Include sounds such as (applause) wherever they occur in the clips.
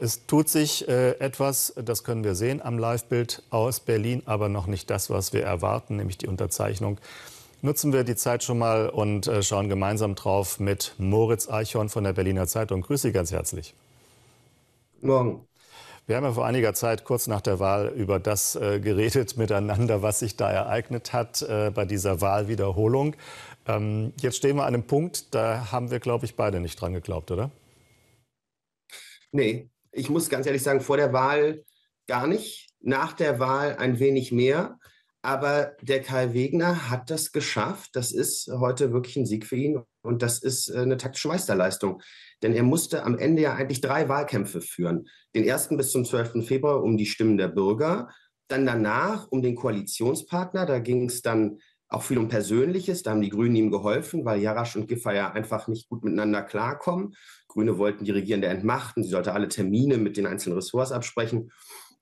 Es tut sich äh, etwas, das können wir sehen am Live-Bild aus Berlin, aber noch nicht das, was wir erwarten, nämlich die Unterzeichnung. Nutzen wir die Zeit schon mal und äh, schauen gemeinsam drauf mit Moritz Eichhorn von der Berliner Zeitung. Grüße Sie ganz herzlich. Morgen. Wir haben ja vor einiger Zeit kurz nach der Wahl über das äh, geredet (laughs) miteinander, was sich da ereignet hat äh, bei dieser Wahlwiederholung. Ähm, jetzt stehen wir an einem Punkt, da haben wir, glaube ich, beide nicht dran geglaubt, oder? Nee, ich muss ganz ehrlich sagen, vor der Wahl gar nicht, nach der Wahl ein wenig mehr. Aber der Kai Wegner hat das geschafft. Das ist heute wirklich ein Sieg für ihn und das ist äh, eine taktische Meisterleistung. Denn er musste am Ende ja eigentlich drei Wahlkämpfe führen. Den ersten bis zum 12. Februar um die Stimmen der Bürger, dann danach um den Koalitionspartner. Da ging es dann auch viel um Persönliches. Da haben die Grünen ihm geholfen, weil Jarasch und Giffer ja einfach nicht gut miteinander klarkommen. Grüne wollten die Regierende entmachten. Sie sollte alle Termine mit den einzelnen Ressorts absprechen.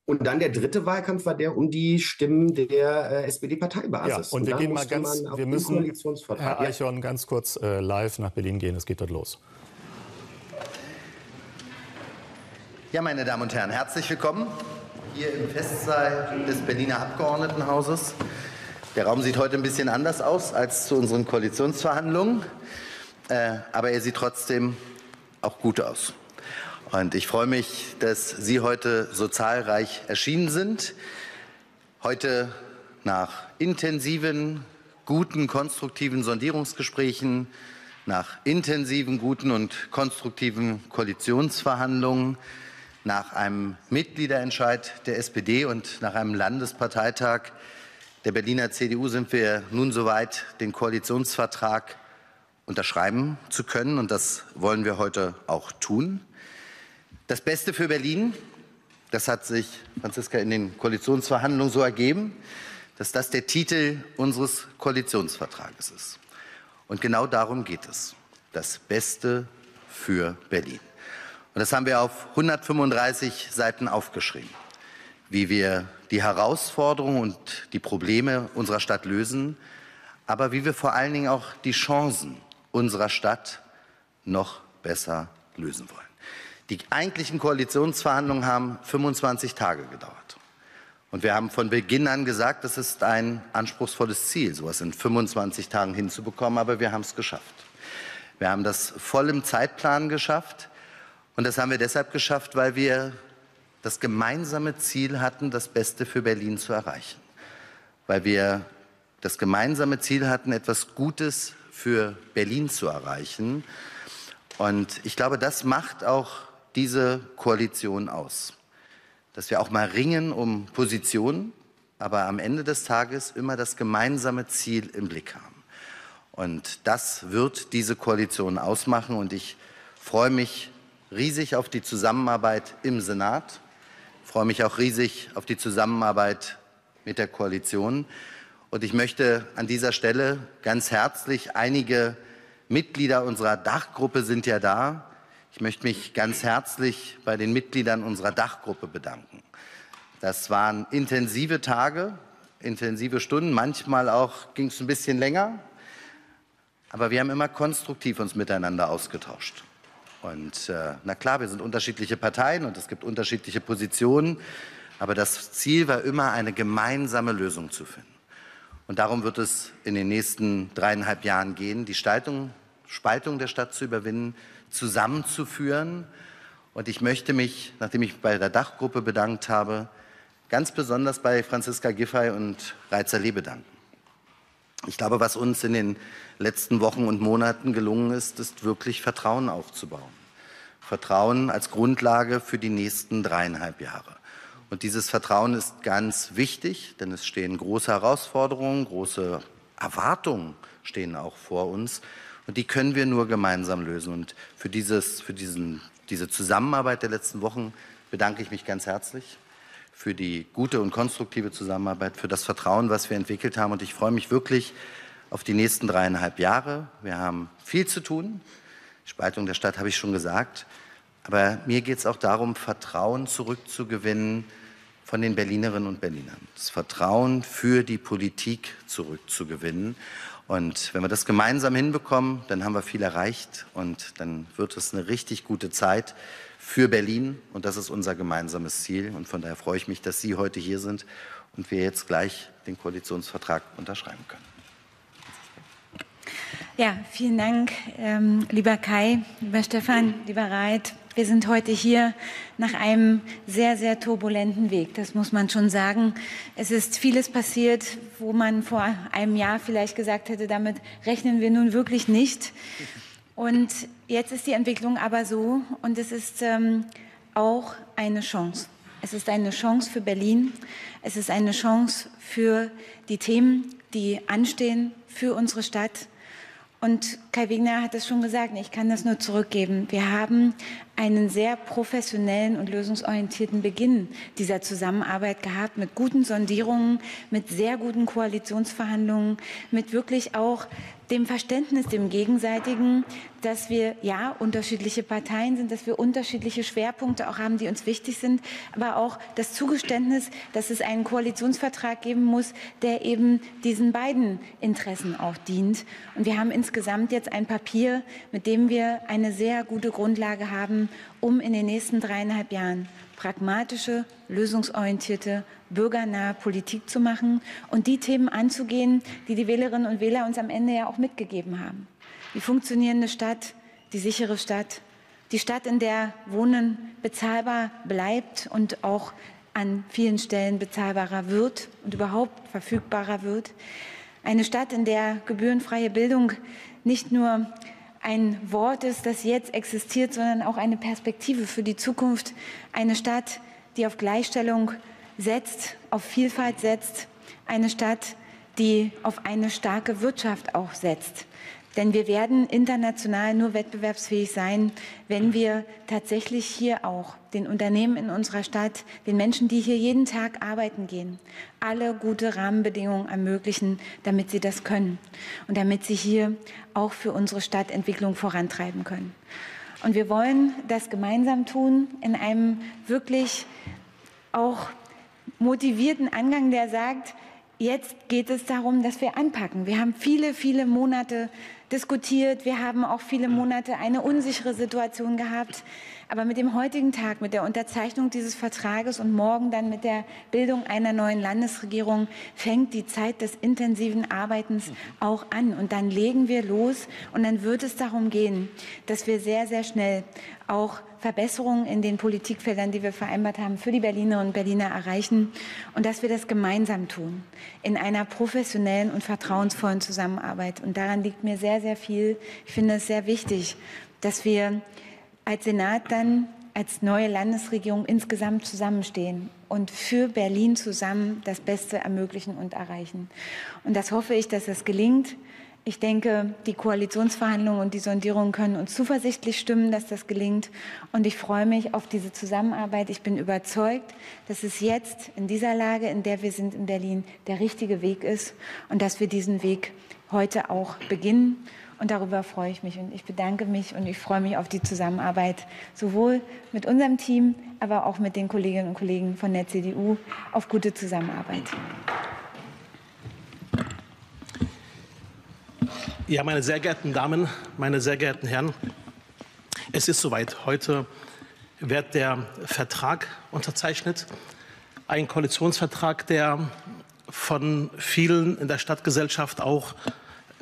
Und dann der dritte Wahlkampf war der um die Stimmen der äh, SPD-Parteibasis. Ja, und, und wir gehen mal ganz, wir müssen, Herr Eichhorn, ja. ganz kurz äh, live nach Berlin gehen. Es geht dort los. Ja, meine Damen und Herren, herzlich willkommen hier im Festsaal des Berliner Abgeordnetenhauses. Der Raum sieht heute ein bisschen anders aus als zu unseren Koalitionsverhandlungen, äh, aber er sieht trotzdem auch gut aus. Und ich freue mich, dass Sie heute so zahlreich erschienen sind. Heute nach intensiven, guten, konstruktiven Sondierungsgesprächen, nach intensiven, guten und konstruktiven Koalitionsverhandlungen, nach einem Mitgliederentscheid der SPD und nach einem Landesparteitag der Berliner CDU sind wir nun soweit, den Koalitionsvertrag unterschreiben zu können. Und das wollen wir heute auch tun. Das Beste für Berlin, das hat sich, Franziska, in den Koalitionsverhandlungen so ergeben, dass das der Titel unseres Koalitionsvertrages ist. Und genau darum geht es. Das Beste für Berlin. Und das haben wir auf 135 Seiten aufgeschrieben, wie wir die Herausforderungen und die Probleme unserer Stadt lösen, aber wie wir vor allen Dingen auch die Chancen unserer Stadt noch besser lösen wollen. Die eigentlichen Koalitionsverhandlungen haben 25 Tage gedauert. Und wir haben von Beginn an gesagt, das ist ein anspruchsvolles Ziel, sowas in 25 Tagen hinzubekommen, aber wir haben es geschafft. Wir haben das voll im Zeitplan geschafft. Und das haben wir deshalb geschafft, weil wir das gemeinsame Ziel hatten, das Beste für Berlin zu erreichen. Weil wir das gemeinsame Ziel hatten, etwas Gutes für Berlin zu erreichen. Und ich glaube, das macht auch diese Koalition aus. Dass wir auch mal ringen um Positionen, aber am Ende des Tages immer das gemeinsame Ziel im Blick haben. Und das wird diese Koalition ausmachen. Und ich freue mich riesig auf die Zusammenarbeit im Senat. Ich freue mich auch riesig auf die Zusammenarbeit mit der Koalition. Und ich möchte an dieser Stelle ganz herzlich einige Mitglieder unserer Dachgruppe sind ja da, ich möchte mich ganz herzlich bei den Mitgliedern unserer Dachgruppe bedanken. Das waren intensive Tage, intensive Stunden, manchmal auch ging es ein bisschen länger, aber wir haben immer konstruktiv uns miteinander ausgetauscht. Und äh, na klar, wir sind unterschiedliche Parteien und es gibt unterschiedliche Positionen, aber das Ziel war immer, eine gemeinsame Lösung zu finden. Und darum wird es in den nächsten dreieinhalb Jahren gehen, die Spaltung, Spaltung der Stadt zu überwinden, zusammenzuführen. Und ich möchte mich, nachdem ich bei der Dachgruppe bedankt habe, ganz besonders bei Franziska Giffey und Reizer Lee bedanken. Ich glaube, was uns in den letzten Wochen und Monaten gelungen ist, ist wirklich Vertrauen aufzubauen. Vertrauen als Grundlage für die nächsten dreieinhalb Jahre. Und dieses Vertrauen ist ganz wichtig, denn es stehen große Herausforderungen, große Erwartungen stehen auch vor uns. Und die können wir nur gemeinsam lösen. Und für, dieses, für diesen, diese Zusammenarbeit der letzten Wochen bedanke ich mich ganz herzlich für die gute und konstruktive Zusammenarbeit, für das Vertrauen, was wir entwickelt haben. Und ich freue mich wirklich auf die nächsten dreieinhalb Jahre. Wir haben viel zu tun. Spaltung der Stadt habe ich schon gesagt. Aber mir geht es auch darum, Vertrauen zurückzugewinnen von den Berlinerinnen und Berlinern. Das Vertrauen für die Politik zurückzugewinnen. Und wenn wir das gemeinsam hinbekommen, dann haben wir viel erreicht und dann wird es eine richtig gute Zeit für Berlin. Und das ist unser gemeinsames Ziel. Und von daher freue ich mich, dass Sie heute hier sind und wir jetzt gleich den Koalitionsvertrag unterschreiben können. Ja, vielen Dank, ähm, lieber Kai, lieber Stefan, lieber Reit. Wir sind heute hier nach einem sehr, sehr turbulenten Weg. Das muss man schon sagen. Es ist vieles passiert, wo man vor einem Jahr vielleicht gesagt hätte, damit rechnen wir nun wirklich nicht. Und jetzt ist die Entwicklung aber so und es ist ähm, auch eine Chance. Es ist eine Chance für Berlin. Es ist eine Chance für die Themen, die anstehen für unsere Stadt. Und Kai Wegner hat es schon gesagt, ich kann das nur zurückgeben. Wir haben einen sehr professionellen und lösungsorientierten Beginn dieser Zusammenarbeit gehabt, mit guten Sondierungen, mit sehr guten Koalitionsverhandlungen, mit wirklich auch dem Verständnis, dem gegenseitigen, dass wir ja unterschiedliche Parteien sind, dass wir unterschiedliche Schwerpunkte auch haben, die uns wichtig sind, aber auch das Zugeständnis, dass es einen Koalitionsvertrag geben muss, der eben diesen beiden Interessen auch dient. Und wir haben insgesamt jetzt ein Papier, mit dem wir eine sehr gute Grundlage haben, um in den nächsten dreieinhalb Jahren pragmatische, lösungsorientierte, bürgernahe Politik zu machen und die Themen anzugehen, die die Wählerinnen und Wähler uns am Ende ja auch mitgegeben haben. Die funktionierende Stadt, die sichere Stadt, die Stadt, in der Wohnen bezahlbar bleibt und auch an vielen Stellen bezahlbarer wird und überhaupt verfügbarer wird. Eine Stadt, in der gebührenfreie Bildung nicht nur ein Wort ist, das jetzt existiert, sondern auch eine Perspektive für die Zukunft. Eine Stadt, die auf Gleichstellung setzt, auf Vielfalt setzt. Eine Stadt, die auf eine starke Wirtschaft auch setzt. Denn wir werden international nur wettbewerbsfähig sein, wenn wir tatsächlich hier auch den Unternehmen in unserer Stadt, den Menschen, die hier jeden Tag arbeiten gehen, alle gute Rahmenbedingungen ermöglichen, damit sie das können und damit sie hier auch für unsere Stadtentwicklung vorantreiben können. Und wir wollen das gemeinsam tun in einem wirklich auch motivierten Angang, der sagt, jetzt geht es darum, dass wir anpacken. Wir haben viele, viele Monate diskutiert. Wir haben auch viele Monate eine unsichere Situation gehabt. Aber mit dem heutigen Tag, mit der Unterzeichnung dieses Vertrages und morgen dann mit der Bildung einer neuen Landesregierung fängt die Zeit des intensiven Arbeitens auch an. Und dann legen wir los und dann wird es darum gehen, dass wir sehr, sehr schnell auch Verbesserungen in den Politikfeldern, die wir vereinbart haben, für die Berlinerinnen und Berliner erreichen und dass wir das gemeinsam tun, in einer professionellen und vertrauensvollen Zusammenarbeit. Und daran liegt mir sehr, sehr viel. Ich finde es sehr wichtig, dass wir als Senat dann als neue Landesregierung insgesamt zusammenstehen und für Berlin zusammen das Beste ermöglichen und erreichen. Und das hoffe ich, dass es gelingt. Ich denke, die Koalitionsverhandlungen und die Sondierungen können uns zuversichtlich stimmen, dass das gelingt. Und ich freue mich auf diese Zusammenarbeit. Ich bin überzeugt, dass es jetzt in dieser Lage, in der wir sind in Berlin, der richtige Weg ist und dass wir diesen Weg heute auch beginnen. Und darüber freue ich mich und ich bedanke mich und ich freue mich auf die Zusammenarbeit sowohl mit unserem Team, aber auch mit den Kolleginnen und Kollegen von der CDU auf gute Zusammenarbeit. Ja, meine sehr geehrten Damen, meine sehr geehrten Herren, es ist soweit. Heute wird der Vertrag unterzeichnet. Ein Koalitionsvertrag, der von vielen in der Stadtgesellschaft auch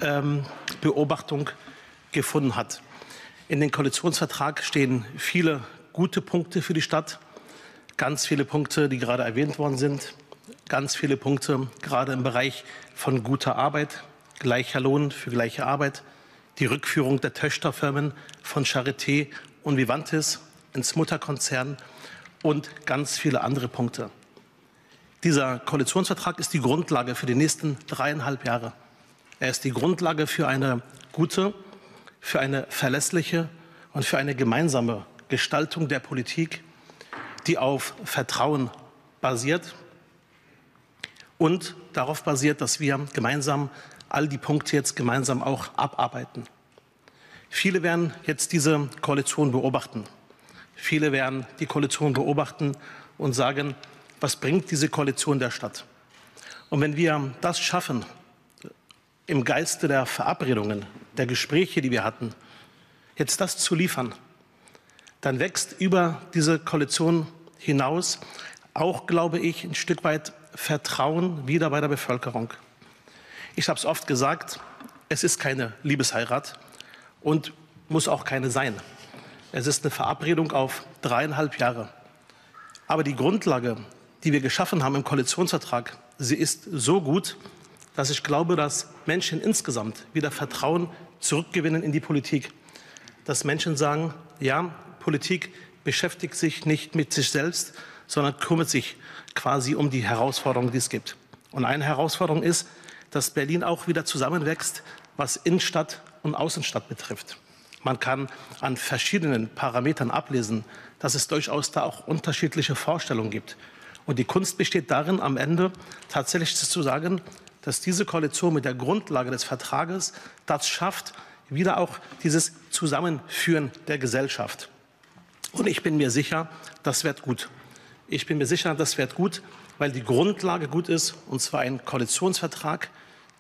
ähm, Beobachtung gefunden hat. In den Koalitionsvertrag stehen viele gute Punkte für die Stadt, ganz viele Punkte, die gerade erwähnt worden sind, ganz viele Punkte gerade im Bereich von guter Arbeit, gleicher Lohn für gleiche Arbeit, die Rückführung der Töchterfirmen von Charité und Vivantis ins Mutterkonzern und ganz viele andere Punkte. Dieser Koalitionsvertrag ist die Grundlage für die nächsten dreieinhalb Jahre. Er ist die Grundlage für eine gute, für eine verlässliche und für eine gemeinsame Gestaltung der Politik, die auf Vertrauen basiert und darauf basiert, dass wir gemeinsam all die Punkte jetzt gemeinsam auch abarbeiten. Viele werden jetzt diese Koalition beobachten. Viele werden die Koalition beobachten und sagen, was bringt diese Koalition der Stadt? Und wenn wir das schaffen, im Geiste der Verabredungen, der Gespräche, die wir hatten, jetzt das zu liefern, dann wächst über diese Koalition hinaus auch, glaube ich, ein Stück weit Vertrauen wieder bei der Bevölkerung. Ich habe es oft gesagt, es ist keine Liebesheirat und muss auch keine sein. Es ist eine Verabredung auf dreieinhalb Jahre. Aber die Grundlage, die wir geschaffen haben im Koalitionsvertrag, sie ist so gut, dass ich glaube, dass Menschen insgesamt wieder Vertrauen zurückgewinnen in die Politik. Dass Menschen sagen, ja, Politik beschäftigt sich nicht mit sich selbst, sondern kümmert sich quasi um die Herausforderungen, die es gibt. Und eine Herausforderung ist, dass Berlin auch wieder zusammenwächst, was Innenstadt und Außenstadt betrifft. Man kann an verschiedenen Parametern ablesen, dass es durchaus da auch unterschiedliche Vorstellungen gibt. Und die Kunst besteht darin, am Ende tatsächlich zu sagen, dass diese Koalition mit der Grundlage des Vertrages das schafft, wieder auch dieses Zusammenführen der Gesellschaft. Und ich bin mir sicher, das wird gut. Ich bin mir sicher, das wird gut, weil die Grundlage gut ist, und zwar ein Koalitionsvertrag,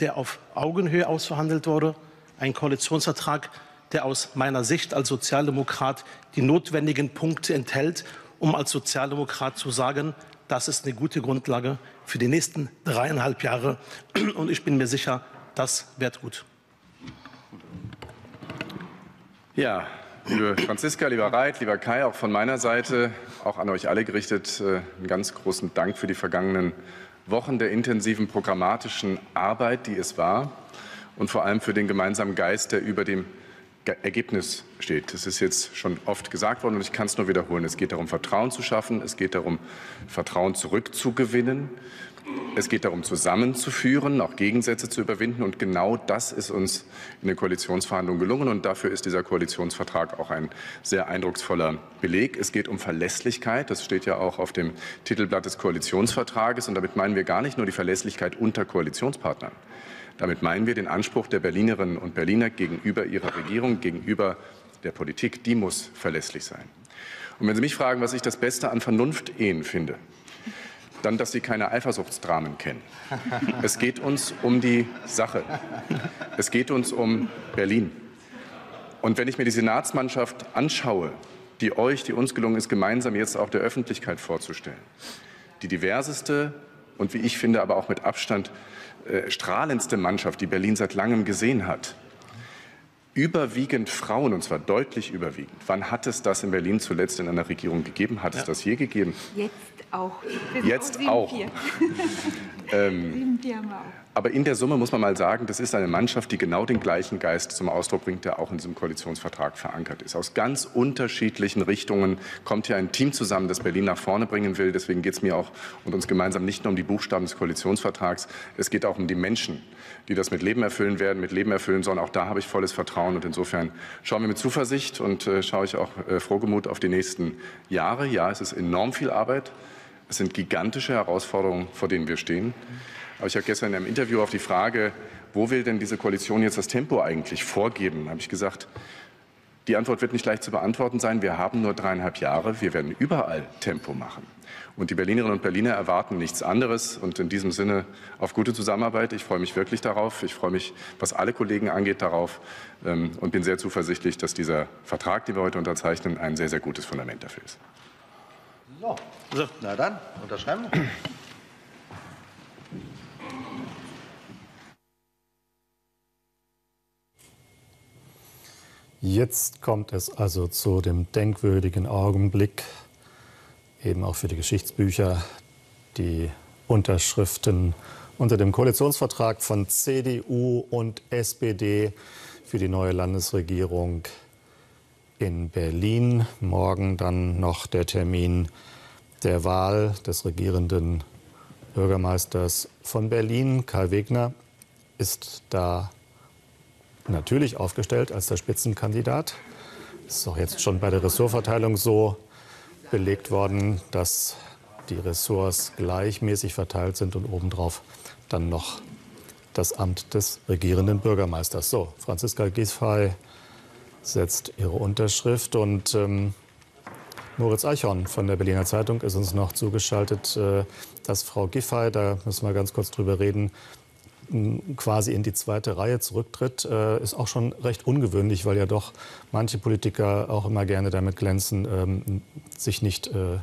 der auf Augenhöhe ausverhandelt wurde, ein Koalitionsvertrag, der aus meiner Sicht als Sozialdemokrat die notwendigen Punkte enthält, um als Sozialdemokrat zu sagen, das ist eine gute Grundlage für die nächsten dreieinhalb Jahre. (clears throat) Und ich bin mir sicher, das wird gut. Ja, liebe Franziska, lieber Reit, lieber Kai, auch von meiner Seite, auch an euch alle gerichtet, äh, einen ganz großen Dank für die vergangenen Wochen der intensiven programmatischen Arbeit, die es war und vor allem für den gemeinsamen Geist, der über dem Ergebnis steht. Das ist jetzt schon oft gesagt worden und ich kann es nur wiederholen. Es geht darum, Vertrauen zu schaffen. Es geht darum, Vertrauen zurückzugewinnen. Es geht darum, zusammenzuführen, auch Gegensätze zu überwinden. Und genau das ist uns in den Koalitionsverhandlungen gelungen. Und dafür ist dieser Koalitionsvertrag auch ein sehr eindrucksvoller Beleg. Es geht um Verlässlichkeit. Das steht ja auch auf dem Titelblatt des Koalitionsvertrages. Und damit meinen wir gar nicht nur die Verlässlichkeit unter Koalitionspartnern. Damit meinen wir den Anspruch der Berlinerinnen und Berliner gegenüber ihrer Regierung, gegenüber der Politik. Die muss verlässlich sein. Und wenn Sie mich fragen, was ich das Beste an Vernunftehen finde, dann, dass Sie keine Eifersuchtsdramen kennen. Es geht uns um die Sache. Es geht uns um Berlin. Und wenn ich mir die Senatsmannschaft anschaue, die euch, die uns gelungen ist, gemeinsam jetzt auch der Öffentlichkeit vorzustellen, die diverseste und wie ich finde, aber auch mit Abstand äh, strahlendste Mannschaft, die Berlin seit langem gesehen hat. Überwiegend Frauen, und zwar deutlich überwiegend. Wann hat es das in Berlin zuletzt in einer Regierung gegeben? Hat ja. es das je gegeben? Jetzt auch. Jetzt auch. (laughs) ähm, aber in der Summe muss man mal sagen, das ist eine Mannschaft, die genau den gleichen Geist zum Ausdruck bringt, der auch in diesem Koalitionsvertrag verankert ist. Aus ganz unterschiedlichen Richtungen kommt hier ein Team zusammen, das Berlin nach vorne bringen will. Deswegen geht es mir auch und uns gemeinsam nicht nur um die Buchstaben des Koalitionsvertrags, es geht auch um die Menschen, die das mit Leben erfüllen werden, mit Leben erfüllen sollen. Auch da habe ich volles Vertrauen und insofern schauen wir mit Zuversicht und äh, schaue ich auch äh, frohgemut auf die nächsten Jahre. Ja, es ist enorm viel Arbeit. Es sind gigantische Herausforderungen, vor denen wir stehen. Aber ich habe gestern in einem Interview auf die Frage, wo will denn diese Koalition jetzt das Tempo eigentlich vorgeben, habe ich gesagt, die Antwort wird nicht leicht zu beantworten sein. Wir haben nur dreieinhalb Jahre. Wir werden überall Tempo machen. Und die Berlinerinnen und Berliner erwarten nichts anderes. Und in diesem Sinne auf gute Zusammenarbeit. Ich freue mich wirklich darauf. Ich freue mich, was alle Kollegen angeht, darauf. Ähm, und bin sehr zuversichtlich, dass dieser Vertrag, den wir heute unterzeichnen, ein sehr, sehr gutes Fundament dafür ist. So, so. na dann, unterschreiben. Jetzt kommt es also zu dem denkwürdigen Augenblick, eben auch für die Geschichtsbücher, die Unterschriften unter dem Koalitionsvertrag von CDU und SPD für die neue Landesregierung in Berlin. Morgen dann noch der Termin der Wahl des regierenden Bürgermeisters von Berlin. Karl Wegner ist da natürlich aufgestellt als der Spitzenkandidat. Das ist auch jetzt schon bei der Ressortverteilung so belegt worden, dass die Ressorts gleichmäßig verteilt sind und obendrauf dann noch das Amt des regierenden Bürgermeisters. So, Franziska Giesfrey setzt ihre Unterschrift und ähm, Moritz Eichhorn von der Berliner Zeitung ist uns noch zugeschaltet. Äh, dass Frau Giffey, da müssen wir ganz kurz drüber reden, quasi in die zweite Reihe zurücktritt, äh, ist auch schon recht ungewöhnlich, weil ja doch manche Politiker auch immer gerne damit glänzen, ähm, sich nicht äh,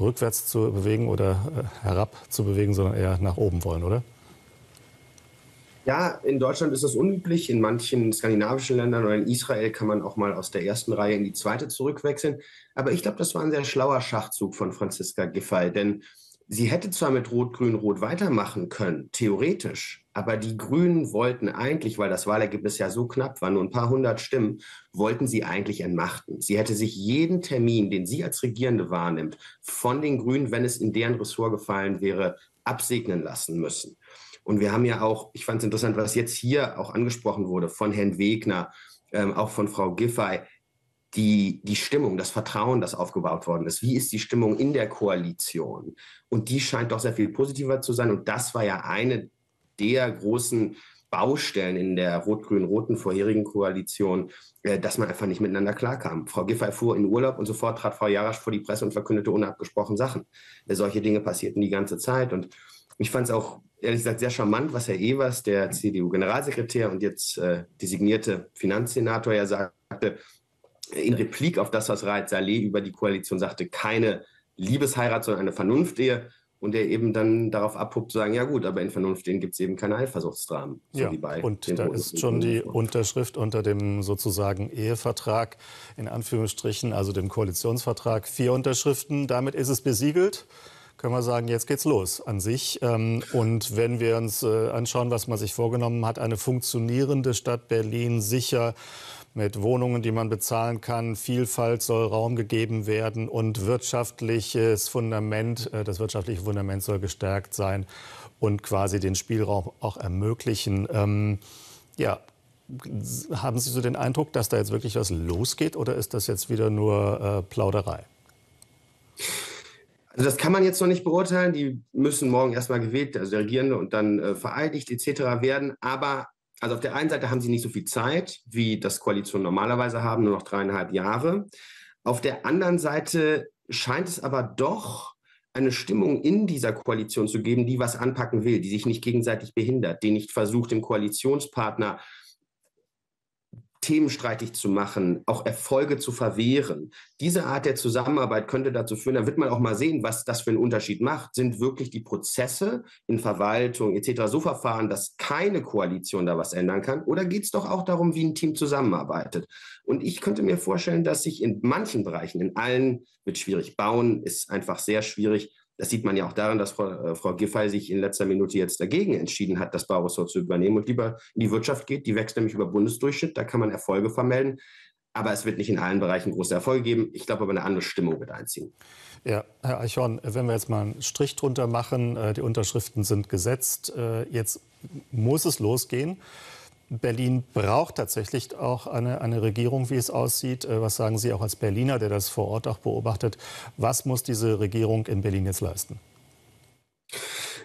rückwärts zu bewegen oder äh, herab zu bewegen, sondern eher nach oben wollen, oder? Ja, in Deutschland ist das unüblich. In manchen skandinavischen Ländern oder in Israel kann man auch mal aus der ersten Reihe in die zweite zurückwechseln. Aber ich glaube, das war ein sehr schlauer Schachzug von Franziska Giffey, denn sie hätte zwar mit Rot-Grün-Rot weitermachen können, theoretisch, aber die Grünen wollten eigentlich, weil das Wahlergebnis ja so knapp war, nur ein paar hundert Stimmen, wollten sie eigentlich entmachten. Sie hätte sich jeden Termin, den sie als Regierende wahrnimmt, von den Grünen, wenn es in deren Ressort gefallen wäre, absegnen lassen müssen. Und wir haben ja auch, ich fand es interessant, was jetzt hier auch angesprochen wurde von Herrn Wegner, ähm, auch von Frau Giffey, die, die Stimmung, das Vertrauen, das aufgebaut worden ist. Wie ist die Stimmung in der Koalition? Und die scheint doch sehr viel positiver zu sein. Und das war ja eine der großen Baustellen in der rot-grün-roten vorherigen Koalition, äh, dass man einfach nicht miteinander klarkam. Frau Giffey fuhr in Urlaub und sofort trat Frau Jarasch vor die Presse und verkündete unabgesprochen Sachen. Äh, solche Dinge passierten die ganze Zeit. Und ich fand es auch ehrlich gesagt sehr charmant, was Herr Evers, der CDU-Generalsekretär und jetzt äh, designierte Finanzsenator, ja sagte, in Replik auf das, was Raed Saleh über die Koalition sagte, keine Liebesheirat, sondern eine Vernunftehe. Und er eben dann darauf abhubt zu sagen, ja gut, aber in Vernunftehen gibt es eben keine Eifersuchtsdramen. So ja, und da ist schon die Unterschrift unter dem sozusagen Ehevertrag, in Anführungsstrichen, also dem Koalitionsvertrag, vier Unterschriften. Damit ist es besiegelt können wir sagen, jetzt geht's los an sich. Ähm, und wenn wir uns äh, anschauen, was man sich vorgenommen hat, eine funktionierende Stadt Berlin sicher mit Wohnungen, die man bezahlen kann. Vielfalt soll Raum gegeben werden und wirtschaftliches Fundament, äh, das wirtschaftliche Fundament soll gestärkt sein und quasi den Spielraum auch ermöglichen. Ähm, ja, haben Sie so den Eindruck, dass da jetzt wirklich was losgeht oder ist das jetzt wieder nur äh, Plauderei? Also das kann man jetzt noch nicht beurteilen. Die müssen morgen erstmal gewählt, also der Regierende und dann äh, vereidigt etc. werden. Aber also auf der einen Seite haben sie nicht so viel Zeit, wie das Koalitionen normalerweise haben, nur noch dreieinhalb Jahre. Auf der anderen Seite scheint es aber doch eine Stimmung in dieser Koalition zu geben, die was anpacken will, die sich nicht gegenseitig behindert, die nicht versucht, dem Koalitionspartner Themen streitig zu machen, auch Erfolge zu verwehren. Diese Art der Zusammenarbeit könnte dazu führen, da wird man auch mal sehen, was das für einen Unterschied macht. Sind wirklich die Prozesse in Verwaltung etc. so verfahren, dass keine Koalition da was ändern kann? Oder geht es doch auch darum, wie ein Team zusammenarbeitet? Und ich könnte mir vorstellen, dass sich in manchen Bereichen, in allen wird schwierig, bauen ist einfach sehr schwierig, das sieht man ja auch daran, dass Frau, äh, Frau Giffey sich in letzter Minute jetzt dagegen entschieden hat, das Bauressort zu übernehmen und lieber in die Wirtschaft geht. Die wächst nämlich über Bundesdurchschnitt, da kann man Erfolge vermelden. Aber es wird nicht in allen Bereichen große Erfolge geben. Ich glaube aber, eine andere Stimmung wird einziehen. Ja, Herr Eichhorn, wenn wir jetzt mal einen Strich drunter machen, äh, die Unterschriften sind gesetzt, äh, jetzt muss es losgehen. Berlin braucht tatsächlich auch eine, eine Regierung, wie es aussieht. Äh, was sagen Sie auch als Berliner, der das vor Ort auch beobachtet? Was muss diese Regierung in Berlin jetzt leisten?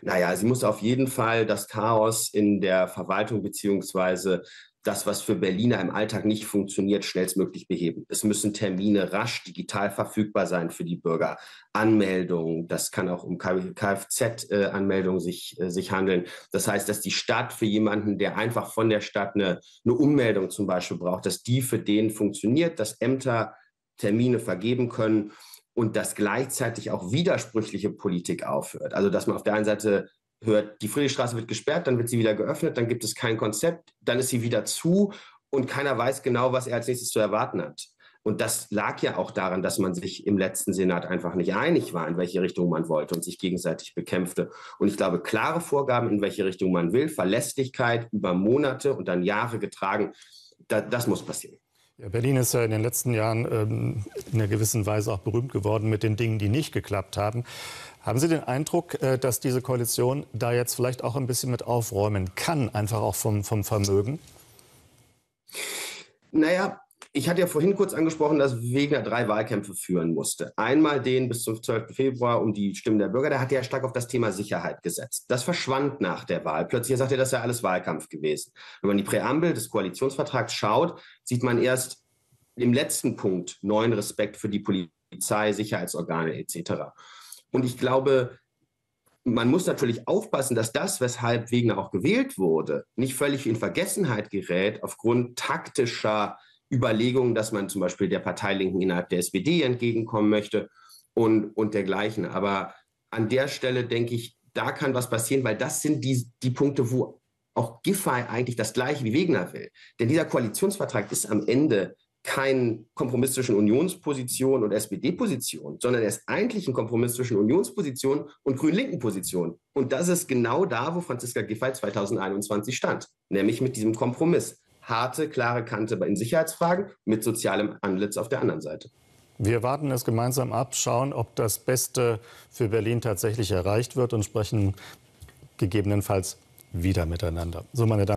Naja, sie muss auf jeden Fall das Chaos in der Verwaltung beziehungsweise das, was für Berliner im Alltag nicht funktioniert, schnellstmöglich beheben. Es müssen Termine rasch digital verfügbar sein für die Bürger. Anmeldungen, das kann auch um Kfz-Anmeldungen sich, äh, sich handeln. Das heißt, dass die Stadt für jemanden, der einfach von der Stadt eine, eine Ummeldung zum Beispiel braucht, dass die für den funktioniert, dass Ämter Termine vergeben können und dass gleichzeitig auch widersprüchliche Politik aufhört. Also dass man auf der einen Seite hört, die Friedrichstraße wird gesperrt, dann wird sie wieder geöffnet, dann gibt es kein Konzept, dann ist sie wieder zu und keiner weiß genau, was er als nächstes zu erwarten hat. Und das lag ja auch daran, dass man sich im letzten Senat einfach nicht einig war, in welche Richtung man wollte und sich gegenseitig bekämpfte. Und ich glaube, klare Vorgaben, in welche Richtung man will, Verlässlichkeit über Monate und dann Jahre getragen, da, das muss passieren. Ja, Berlin ist ja in den letzten Jahren ähm, in einer gewissen Weise auch berühmt geworden mit den Dingen, die nicht geklappt haben. Haben Sie den Eindruck, äh, dass diese Koalition da jetzt vielleicht auch ein bisschen mit aufräumen kann, einfach auch vom, vom Vermögen? Naja, ich hatte ja vorhin kurz angesprochen, dass Wegner drei Wahlkämpfe führen musste. Einmal den bis zum 12. Februar um die Stimmen der Bürger. Da hat ja stark auf das Thema Sicherheit gesetzt. Das verschwand nach der Wahl. Plötzlich sagt er, das sei alles Wahlkampf gewesen. Wenn man die Präambel des Koalitionsvertrags schaut, sieht man erst im letzten Punkt neuen Respekt für die Polizei, Sicherheitsorgane etc. Und ich glaube, man muss natürlich aufpassen, dass das, weshalb Wegner auch gewählt wurde, nicht völlig in Vergessenheit gerät aufgrund taktischer Überlegungen, dass man zum Beispiel der Parteilinken innerhalb der SPD entgegenkommen möchte und, und dergleichen. Aber an der Stelle denke ich, da kann was passieren, weil das sind die, die Punkte, wo auch Giffey eigentlich das Gleiche wie Wegner will. Denn dieser Koalitionsvertrag ist am Ende kein Kompromiss zwischen Unionsposition und SPD-Position, sondern er ist eigentlich ein Kompromiss zwischen Unionsposition und grün-linken Position. Und das ist genau da, wo Franziska Giffey 2021 stand, nämlich mit diesem Kompromiss. Harte, klare Kante in Sicherheitsfragen mit sozialem Antlitz auf der anderen Seite. Wir warten es gemeinsam ab, schauen, ob das Beste für Berlin tatsächlich erreicht wird und sprechen gegebenenfalls wieder miteinander. So, meine Damen